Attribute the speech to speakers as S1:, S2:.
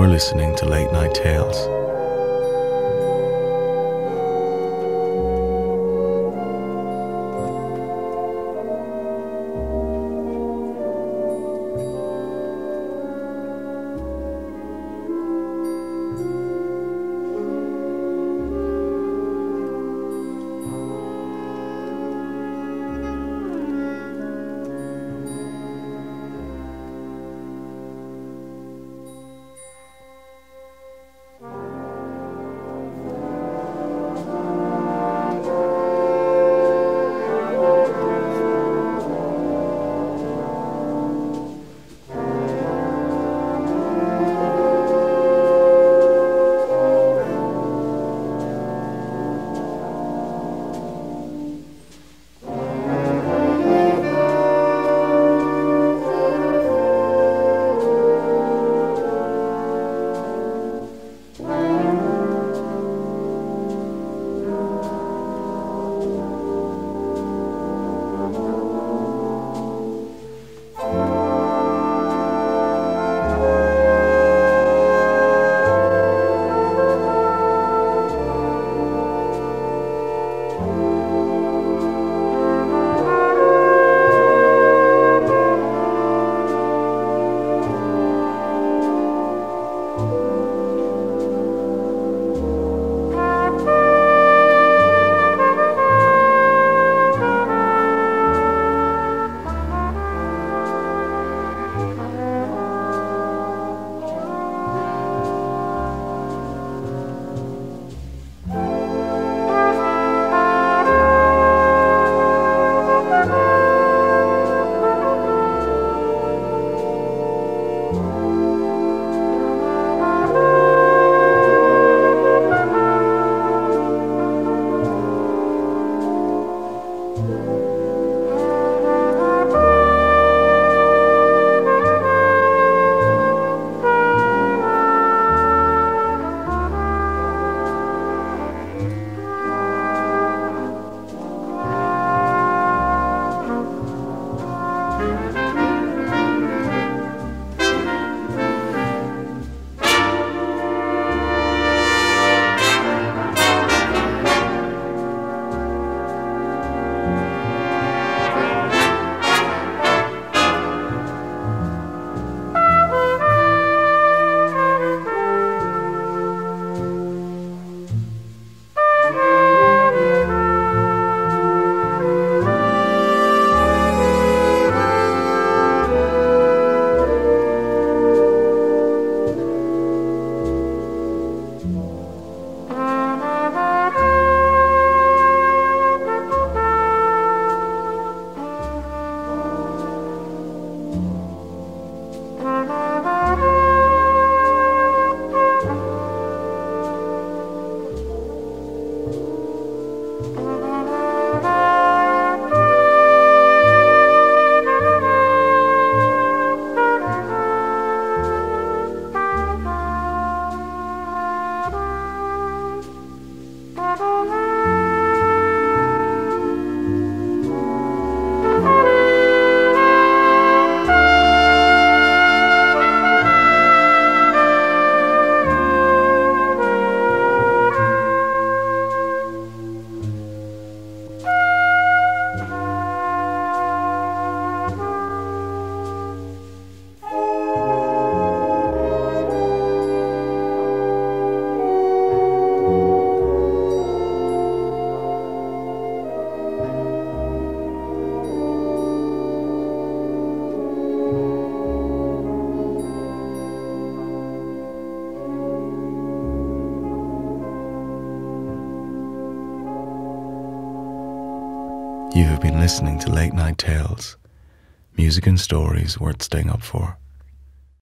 S1: You're listening to Late Night Tales. You have been listening to Late Night Tales, music and stories worth staying up for.